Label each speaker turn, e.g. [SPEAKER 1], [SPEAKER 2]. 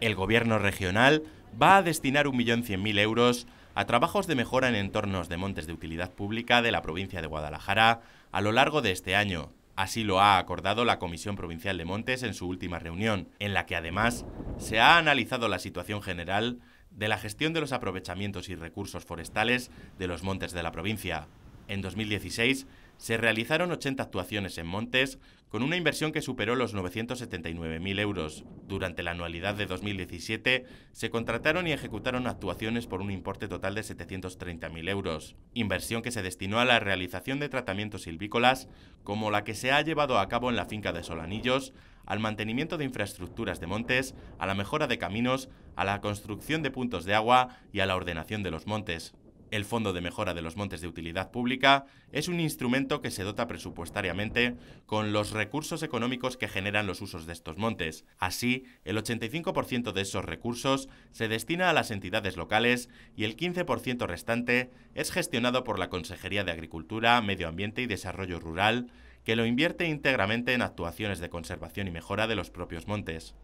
[SPEAKER 1] El gobierno regional va a destinar 1.100.000 euros a trabajos de mejora en entornos de montes de utilidad pública de la provincia de Guadalajara a lo largo de este año. Así lo ha acordado la Comisión Provincial de Montes en su última reunión, en la que además se ha analizado la situación general de la gestión de los aprovechamientos y recursos forestales de los montes de la provincia. En 2016 se realizaron 80 actuaciones en montes con una inversión que superó los 979.000 euros. Durante la anualidad de 2017 se contrataron y ejecutaron actuaciones por un importe total de 730.000 euros, inversión que se destinó a la realización de tratamientos silvícolas como la que se ha llevado a cabo en la finca de Solanillos, al mantenimiento de infraestructuras de montes, a la mejora de caminos, a la construcción de puntos de agua y a la ordenación de los montes. El Fondo de Mejora de los Montes de Utilidad Pública es un instrumento que se dota presupuestariamente con los recursos económicos que generan los usos de estos montes. Así, el 85% de esos recursos se destina a las entidades locales y el 15% restante es gestionado por la Consejería de Agricultura, Medio Ambiente y Desarrollo Rural, que lo invierte íntegramente en actuaciones de conservación y mejora de los propios montes.